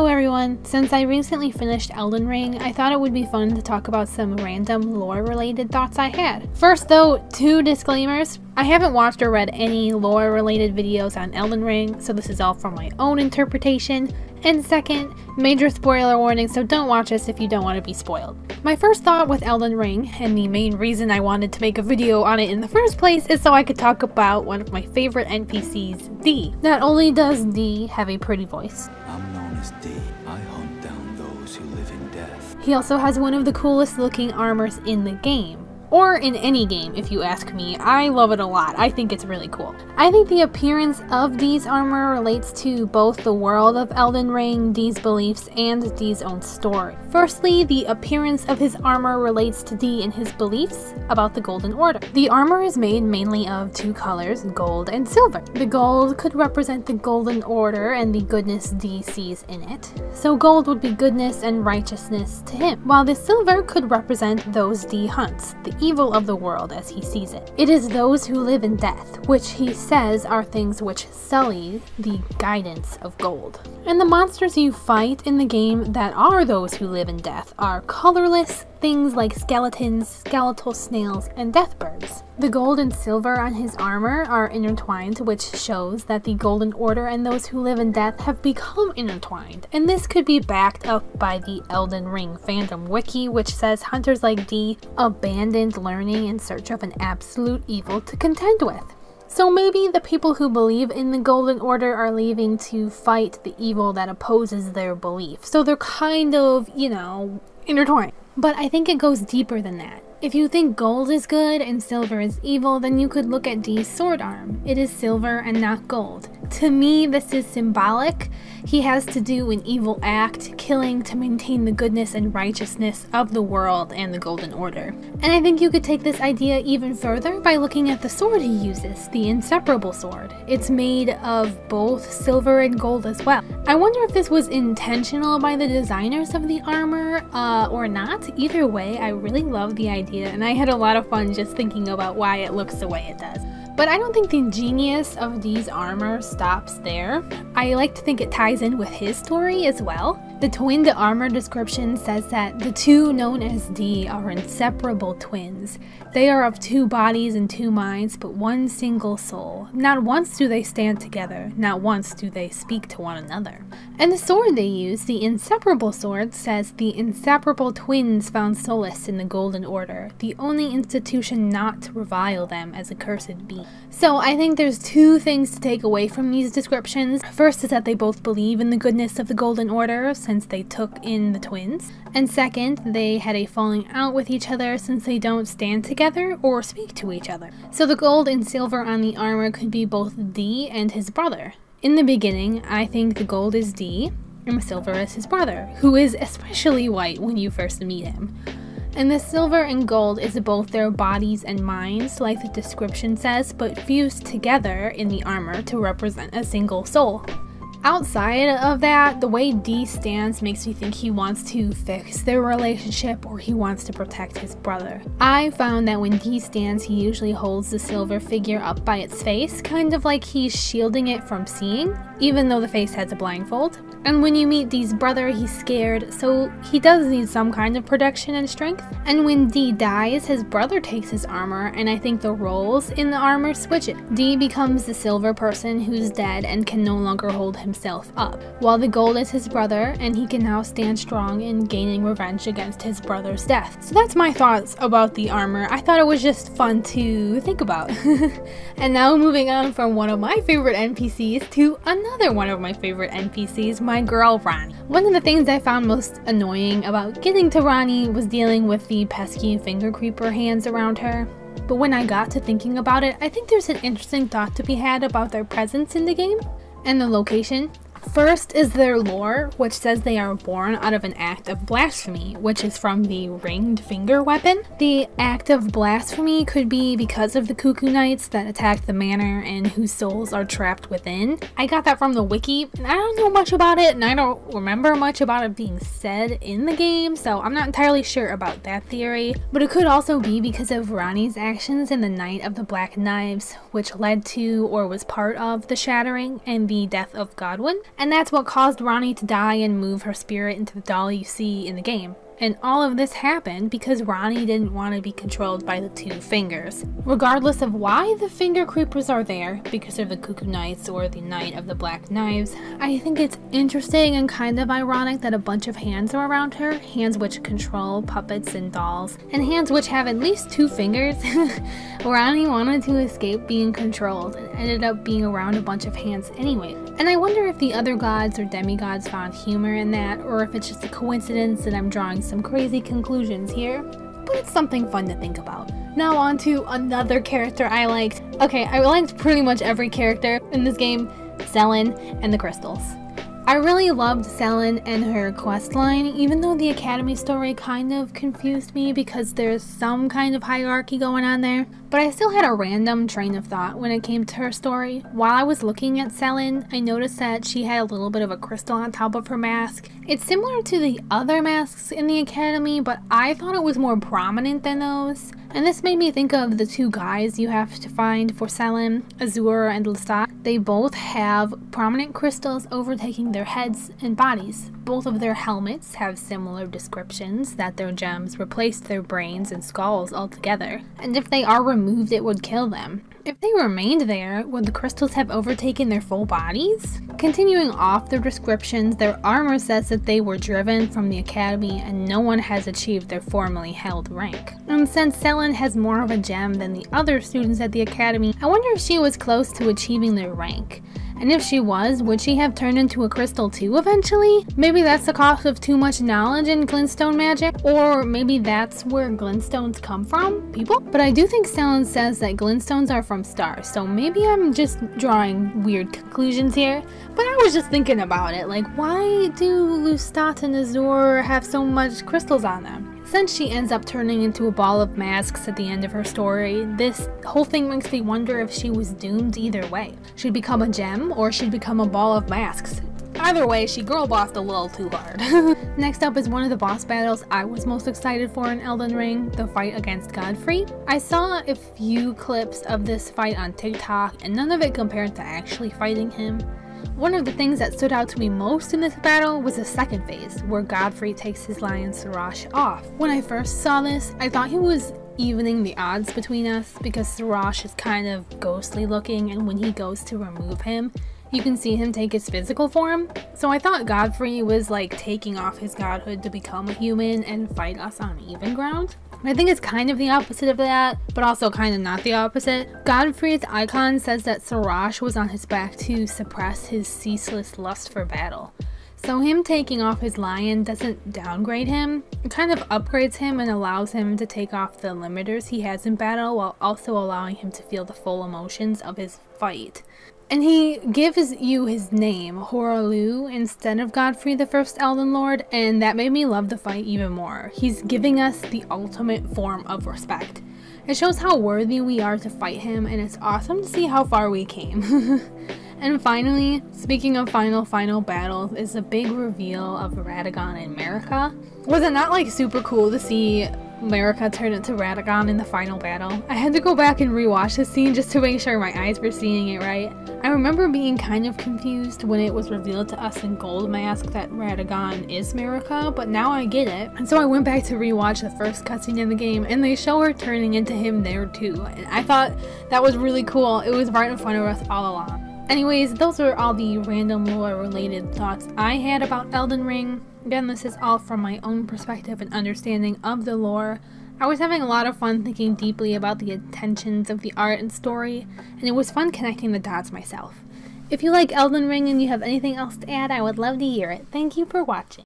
Hello everyone! Since I recently finished Elden Ring, I thought it would be fun to talk about some random lore related thoughts I had. First though, two disclaimers. I haven't watched or read any lore related videos on Elden Ring, so this is all from my own interpretation. And second, major spoiler warning, so don't watch this if you don't want to be spoiled. My first thought with Elden Ring, and the main reason I wanted to make a video on it in the first place, is so I could talk about one of my favorite NPCs, D. Not only does D have a pretty voice, I'm known as D. I hunt down those who live in death. he also has one of the coolest looking armors in the game. Or in any game, if you ask me. I love it a lot. I think it's really cool. I think the appearance of D's armor relates to both the world of Elden Ring, D's beliefs, and D's own story. Firstly, the appearance of his armor relates to D and his beliefs about the Golden Order. The armor is made mainly of two colors, gold and silver. The gold could represent the Golden Order and the goodness D sees in it. So gold would be goodness and righteousness to him, while the silver could represent those D hunts, the evil of the world as he sees it. It is those who live in death, which he says are things which sully the guidance of gold. And the monsters you fight in the game that are those who live in death are colorless things like skeletons, skeletal snails, and death birds. The gold and silver on his armor are intertwined, which shows that the Golden Order and those who live in death have become intertwined. And this could be backed up by the Elden Ring fandom wiki, which says hunters like D abandoned learning in search of an absolute evil to contend with. So maybe the people who believe in the Golden Order are leaving to fight the evil that opposes their belief. So they're kind of, you know, intertwined. But I think it goes deeper than that. If you think gold is good and silver is evil, then you could look at D's sword arm. It is silver and not gold. To me, this is symbolic. He has to do an evil act, killing to maintain the goodness and righteousness of the world and the Golden Order. And I think you could take this idea even further by looking at the sword he uses, the Inseparable Sword. It's made of both silver and gold as well. I wonder if this was intentional by the designers of the armor uh, or not. Either way, I really love the idea and I had a lot of fun just thinking about why it looks the way it does. But I don't think the genius of D's armor stops there. I like to think it ties in with his story as well. The twinned armor description says that the two known as D are inseparable twins. They are of two bodies and two minds, but one single soul. Not once do they stand together, not once do they speak to one another. And the sword they use, the inseparable sword, says the inseparable twins found solace in the Golden Order, the only institution not to revile them as accursed be. So I think there's two things to take away from these descriptions. First is that they both believe in the goodness of the Golden Order since they took in the twins. And second, they had a falling out with each other since they don't stand together or speak to each other. So the gold and silver on the armor could be both D and his brother. In the beginning, I think the gold is D and the silver is his brother, who is especially white when you first meet him. And the silver and gold is both their bodies and minds, like the description says, but fused together in the armor to represent a single soul. Outside of that, the way D stands makes me think he wants to fix their relationship or he wants to protect his brother. I found that when D stands, he usually holds the silver figure up by its face, kind of like he's shielding it from seeing, even though the face has a blindfold. And when you meet D's brother, he's scared, so he does need some kind of protection and strength. And when D dies, his brother takes his armor, and I think the roles in the armor switch it. D becomes the silver person who's dead and can no longer hold himself up, while the gold is his brother, and he can now stand strong in gaining revenge against his brother's death. So that's my thoughts about the armor. I thought it was just fun to think about. and now moving on from one of my favorite NPCs to another one of my favorite NPCs, my girl Ranni. One of the things I found most annoying about getting to Ranni was dealing with the pesky finger creeper hands around her. But when I got to thinking about it, I think there's an interesting thought to be had about their presence in the game and the location. First is their lore, which says they are born out of an act of blasphemy, which is from the ringed finger weapon. The act of blasphemy could be because of the Cuckoo Knights that attacked the manor and whose souls are trapped within. I got that from the wiki, and I don't know much about it, and I don't remember much about it being said in the game, so I'm not entirely sure about that theory. But it could also be because of Ranni's actions in the Night of the Black Knives, which led to or was part of the Shattering and the death of Godwyn. And that's what caused Ranni to die and move her spirit into the doll you see in the game. And all of this happened because Ranni didn't want to be controlled by the two fingers. Regardless of why the finger creepers are there, because of the Cuckoo Knights or the Night of the Black Knives, I think it's interesting and kind of ironic that a bunch of hands are around her, hands which control puppets and dolls, and hands which have at least two fingers. Ranni wanted to escape being controlled and ended up being around a bunch of hands anyway. And I wonder if the other gods or demigods found humor in that, or if it's just a coincidence that I'm drawing some crazy conclusions here, but it's something fun to think about. Now on to another character I liked. Okay, I liked pretty much every character in this game, Sellen and the crystals. I really loved Sellen and her quest line, even though the Academy story kind of confused me because there's some kind of hierarchy going on there, but I still had a random train of thought when it came to her story. While I was looking at Sellen, I noticed that she had a little bit of a crystal on top of her mask. It's similar to the other masks in the Academy, but I thought it was more prominent than those. And this made me think of the two guys you have to find for Sellen, Azur and Lusat. They both have prominent crystals overtaking their heads and bodies. Both of their helmets have similar descriptions that their gems replaced their brains and skulls altogether. And if they are removed, it would kill them. If they remained there, would the crystals have overtaken their full bodies? Continuing off their descriptions, their armor says that they were driven from the academy and no one has achieved their formerly held rank. And since Sellen has more of a gem than the other students at the academy, I wonder if she was close to achieving their rank. And if she was, would she have turned into a crystal too eventually? Maybe that's the cost of too much knowledge in glintstone magic, or maybe that's where glintstones come from, people? But I do think Sellen says that glintstones are from stars, so maybe I'm just drawing weird conclusions here. But I was just thinking about it, like why do Lusat and Azur have so much crystals on them? Since she ends up turning into a ball of masks at the end of her story, this whole thing makes me wonder if she was doomed either way. She'd become a gem, or she'd become a ball of masks. Either way, she girl bossed a little too hard. Next up is one of the boss battles I was most excited for in Elden Ring, the fight against Godfrey. I saw a few clips of this fight on TikTok, and none of it compared to actually fighting him. One of the things that stood out to me most in this battle was the second phase, where Godfrey takes his lion Serosh off. When I first saw this, I thought he was evening the odds between us because Serosh is kind of ghostly looking and when he goes to remove him, you can see him take his physical form. So I thought Godfrey was like taking off his godhood to become a human and fight us on even ground. I think it's kind of the opposite of that, but also kind of not the opposite. Godfrey's icon says that Serosh was on his back to suppress his ceaseless lust for battle. So him taking off his lion doesn't downgrade him, it kind of upgrades him and allows him to take off the limiters he has in battle while also allowing him to feel the full emotions of his fight. And he gives you his name, Hoarah instead of Godfrey the First Elden Lord, and that made me love the fight even more. He's giving us the ultimate form of respect. It shows how worthy we are to fight him, and it's awesome to see how far we came. and finally, speaking of final final battles, is the big reveal of Radagon and Marika. Was it not like super cool to see Marika turned into Radagon in the final battle. I had to go back and rewatch the scene just to make sure my eyes were seeing it right. I remember being kind of confused when it was revealed to us in Gold Mask that Radagon is Marika, but now I get it. And so I went back to rewatch the first cutscene in the game, and they show her turning into him there too. And I thought that was really cool. It was right in front of us all along. Anyways, those are all the random lore related thoughts I had about Elden Ring. Again, this is all from my own perspective and understanding of the lore. I was having a lot of fun thinking deeply about the intentions of the art and story, and it was fun connecting the dots myself. If you like Elden Ring and you have anything else to add, I would love to hear it. Thank you for watching.